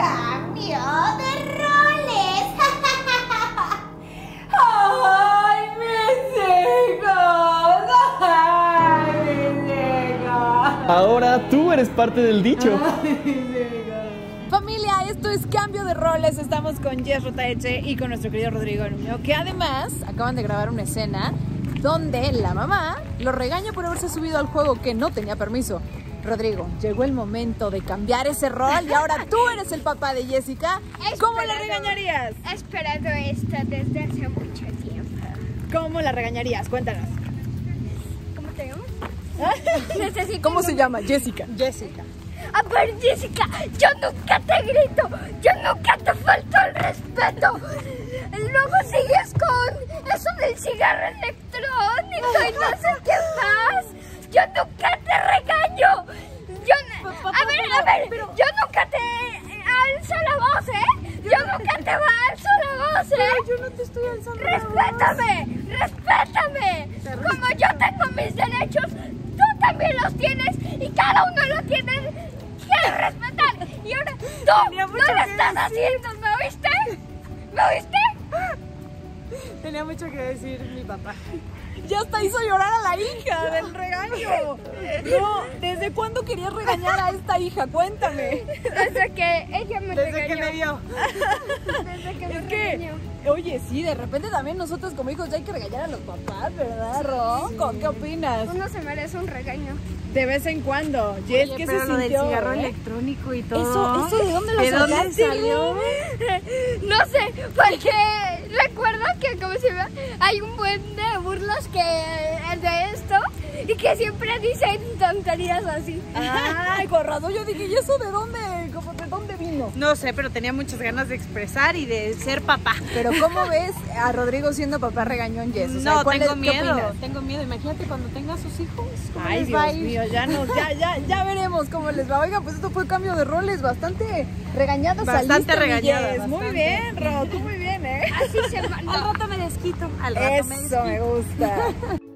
cambio de roles. ¡Ay, mis hijos! ¡Ay, mis hijos! Ahora tú eres parte del dicho. Familia, esto es Cambio de Roles. Estamos con Jess Rotaeche y con nuestro querido Rodrigo Nuño, que además acaban de grabar una escena donde la mamá lo regaña por haberse subido al juego que no tenía permiso. Rodrigo, llegó el momento de cambiar ese rol y ahora tú eres el papá de Jessica. ¿Cómo la regañarías? He esperado esto desde hace mucho tiempo. ¿Cómo la regañarías? Cuéntanos. ¿Cómo te llamas? Necesito ¿Cómo se llama? Jessica. Jessica. A ver, Jessica, yo nunca te grito, yo nunca te falto el respeto. Luego sigues con eso del cigarro electrónico y no sé qué más. Yo nunca te regaño. Yo, a ver, a ver, yo nunca te alzo la voz, ¿eh? Yo nunca te alzo la voz, ¿eh? Yo no te estoy alzando. la voz. Respétame, respétame. Como yo tengo mis derechos, tú también los tienes y cada uno lo tiene que respetar. Y ahora tú no lo estás haciendo, ¿me oíste? ¿Me oíste? Tenía mucho que decir mi papá. Ya hasta hizo llorar a la hija del regaño. No, ¿desde cuándo querías regañar a esta hija? Cuéntame. Desde que ella me Desde que regañó. me vio. Desde que Es me que, regañó. oye, sí, de repente también nosotros como hijos ya hay que regañar a los papás, ¿verdad, Ronco? ¿Qué opinas? Uno se merece un regaño. De vez en cuando. Jess, ¿qué pero se lo del sintió? cigarro eh? electrónico y todo. Eso, eso, ¿de dónde lo ¿De dónde salió? No sé, porque recuerdo que como se ve, hay un buen de burlas que es de esto y que siempre dicen tonterías así. Ay, con razón, yo dije, ¿y eso de dónde? ¿Cómo de dónde vino? No sé, pero tenía muchas ganas de expresar y de ser papá. Pero ¿cómo ves a Rodrigo siendo papá regañón, Jess? O sea, no, ¿cuál tengo es- miedo. Tengo miedo. Imagínate cuando tenga sus hijos. ¿cómo Ay, les va a Dios ir? mío, ya, nos, ya, ya, ya veremos cómo les va. Oiga, pues esto fue cambio de roles, bastante regañada Bastante saliste, regañada, Jess. Muy bastante. bien, Ro, tú muy bien, ¿eh? Así se. Al rato me desquito. Al rato me Eso desquito. me gusta.